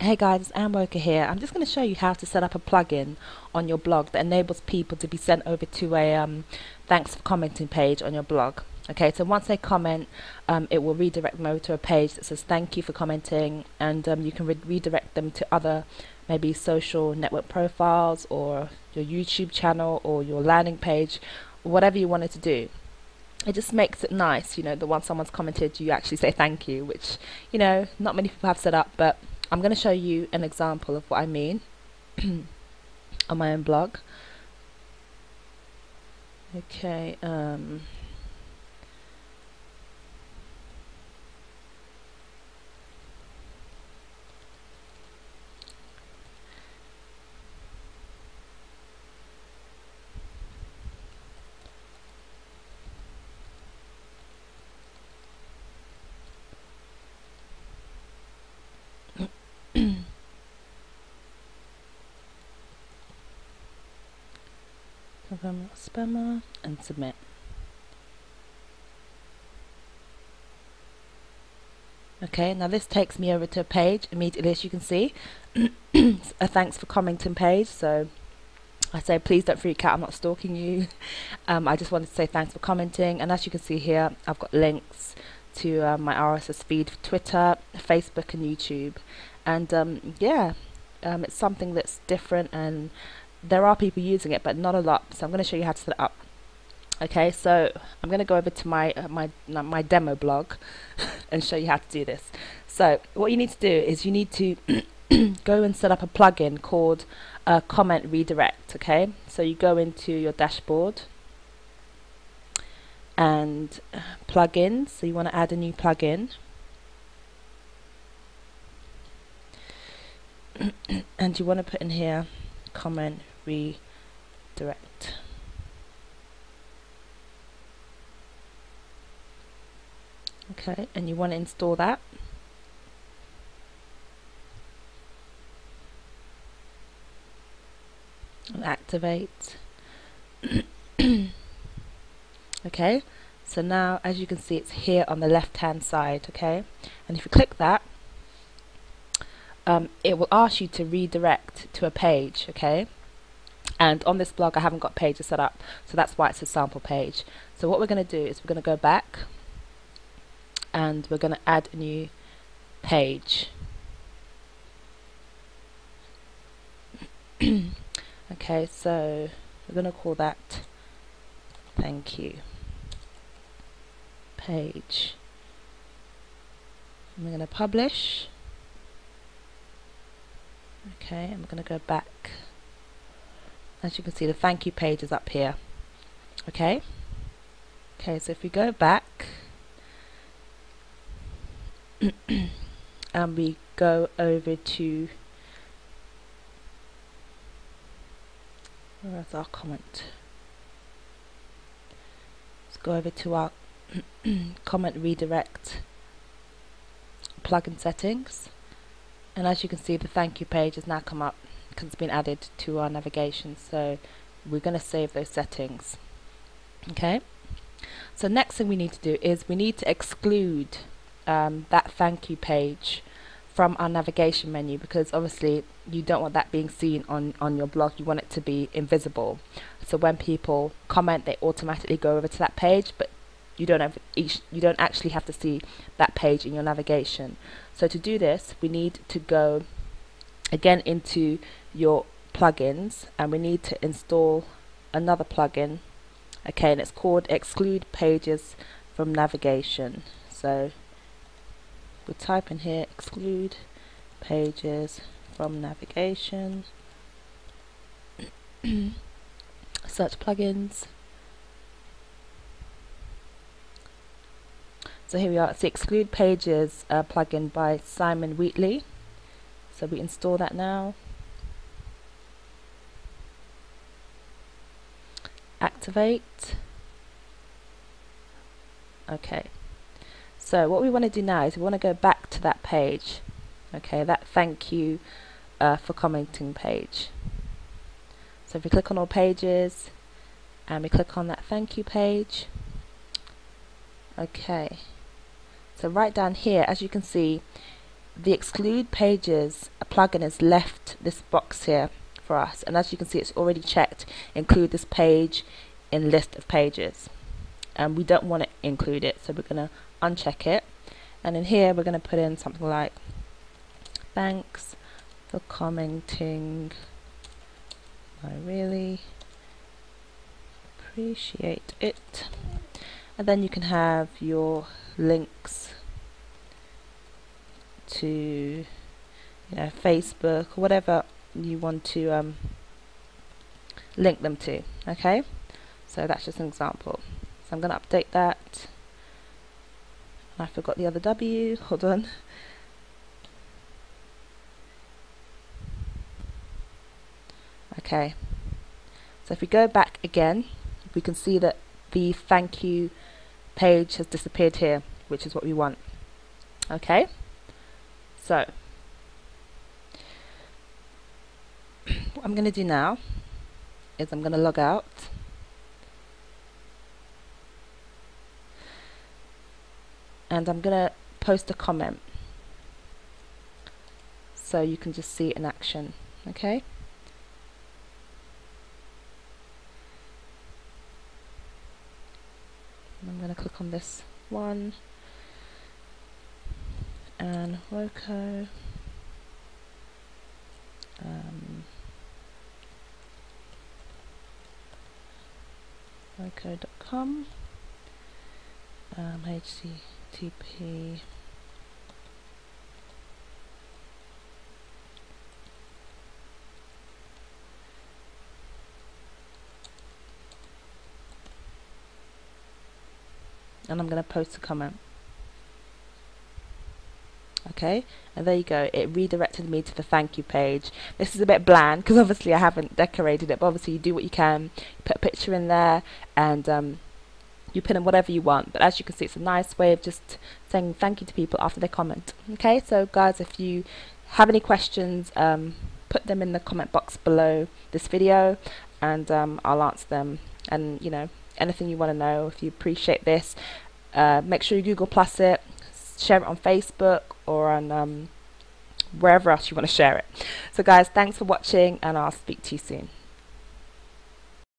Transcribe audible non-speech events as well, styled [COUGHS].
Hey guys, it's Anne Woker here. I'm just going to show you how to set up a plugin on your blog that enables people to be sent over to a um, thanks for commenting page on your blog. Okay, so once they comment, um, it will redirect them over to a page that says thank you for commenting, and um, you can re redirect them to other maybe social network profiles or your YouTube channel or your landing page, whatever you wanted to do it just makes it nice, you know, that once someone's commented, you actually say thank you, which, you know, not many people have set up, but I'm going to show you an example of what I mean [CLEARS THROAT] on my own blog. Okay, um, confirm spammer and submit. Okay, now this takes me over to a page immediately as you can see. [CLEARS THROAT] a thanks for commenting page, so I say please don't freak out, I'm not stalking you. [LAUGHS] Um, I just wanted to say thanks for commenting and as you can see here I've got links to uh, my RSS feed for Twitter, Facebook and YouTube and um, yeah um, it's something that's different and there are people using it but not a lot. So I'm going to show you how to set it up. Okay so I'm going to go over to my uh, my my demo blog [LAUGHS] and show you how to do this. So what you need to do is you need to [CLEARS THROAT] go and set up a plugin called uh, comment redirect okay? So you go into your dashboard and uh, plugins so you want to add a new plugin. [CLEARS THROAT] And you want to put in here comment redirect. Okay, and you want to install that. And activate. [COUGHS] okay, so now as you can see it's here on the left hand side, okay? And if you click that, um, it will ask you to redirect to a page, okay? And on this blog, I haven't got pages set up, so that's why it's a sample page. So what we're going to do is we're going to go back and we're going to add a new page. [CLEARS THROAT] okay, so we're going to call that thank you page. We're going to publish. Okay, I'm going to go back. As you can see, the thank you page is up here. Okay. Okay, so if we go back [COUGHS] and we go over to where's our comment? Let's go over to our [COUGHS] comment redirect plugin settings and as you can see the thank you page has now come up it's been added to our navigation so we're going to save those settings okay? So next thing we need to do is we need to exclude um, that thank you page from our navigation menu because obviously you don't want that being seen on on your blog. You want it to be invisible. So when people comment they automatically go over to that page but you don't have each, you don't actually have to see that page in your navigation. So to do this, we need to go again into your plugins and we need to install another plugin. Okay, and it's called Exclude Pages from Navigation. So we'll type in here Exclude Pages from Navigation. [COUGHS] Search plugins. So here we are, it's the Exclude Pages uh, plugin by Simon Wheatley. So we install that now. Activate. Okay. So what we want to do now is we want to go back to that page. Okay, that thank you uh, for commenting page. So if we click on all pages and we click on that thank you page. Okay. So right down here, as you can see, the exclude pages plugin has left this box here for us. And as you can see it's already checked include this page in list of pages. And we don't want to include it so we're going to uncheck it. And in here we're going to put in something like thanks for commenting. I really appreciate it. And then you can have your links to you know Facebook or whatever you want to um, link them to okay? So that's just an example. So I'm going to update that. I forgot the other W. [LAUGHS] Hold on. Okay. So if we go back again we can see that the thank you page has disappeared here which is what we want. Okay so what I'm going to do now is I'm going to log out. And I'm going to post a comment. So you can just see it in action okay? I'm going to click on this one and Woko um, um, HTTP and I'm going to post a comment okay? And there you go. It redirected me to the thank you page. This is a bit bland because obviously I haven't decorated it but obviously you do what you can. You put a picture in there and um, you put in whatever you want. But as you can see it's a nice way of just saying thank you to people after they comment okay? So guys if you have any questions um, put them in the comment box below this video and um, I'll answer them. And you know anything you want to know if you appreciate this uh, make sure you Google plus it share it on Facebook or on um, wherever else you want to share it. So guys thanks for watching and I'll speak to you soon